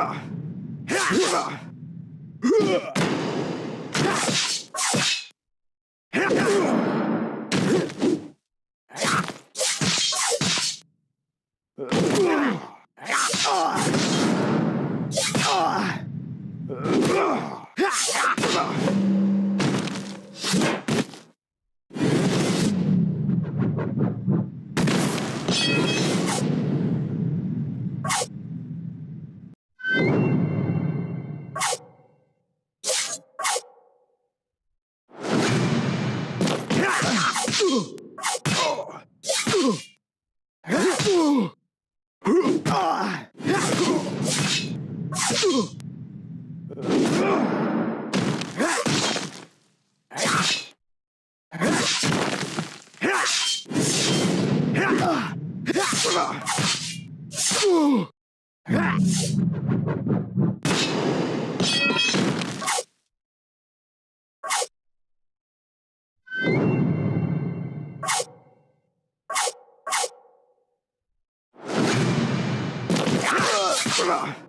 Uh. Oh!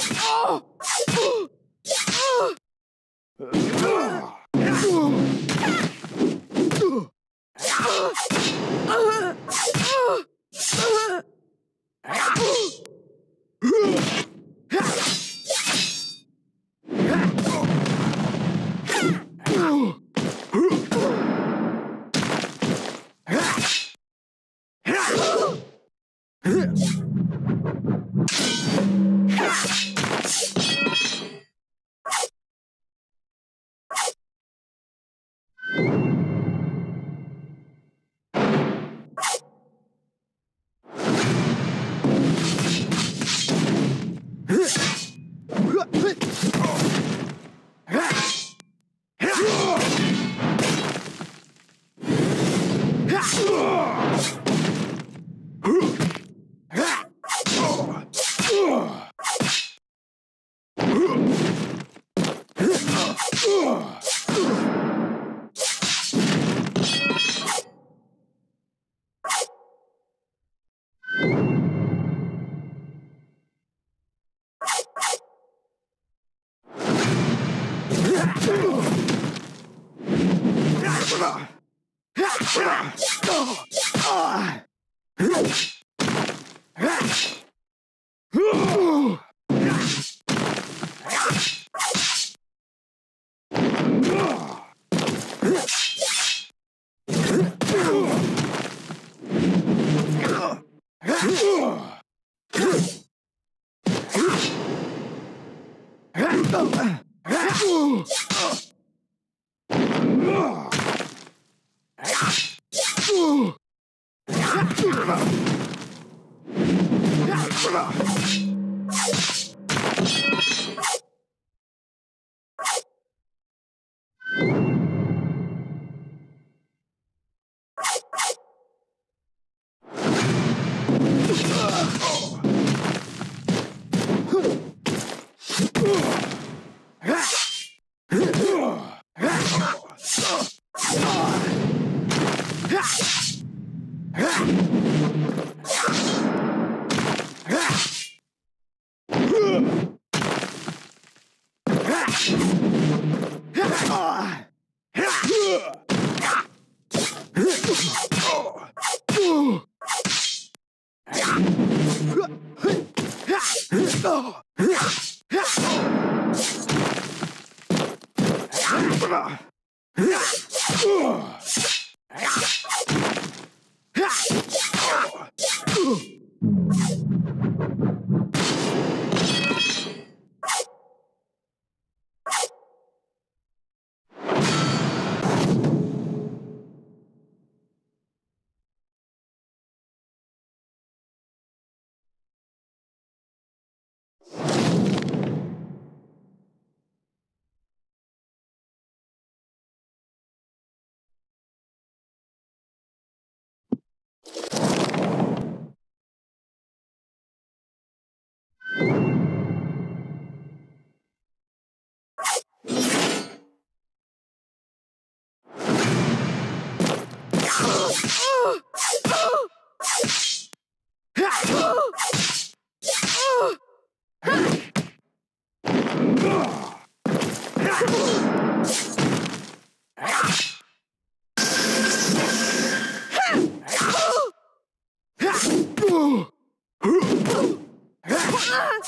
Oh! Ugh! Oh! Ugh! Ah!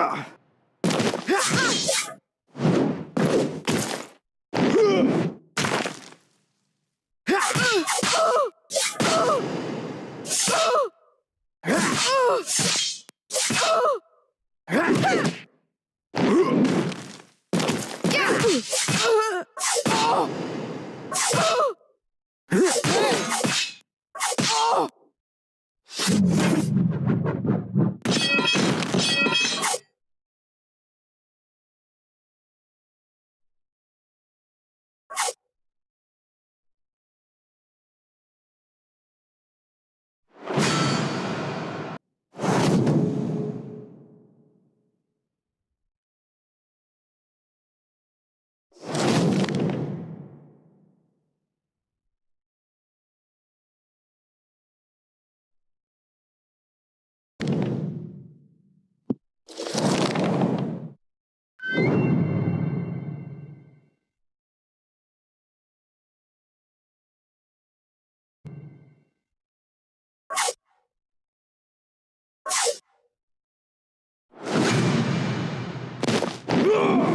Oh! Ugh!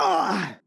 Ah!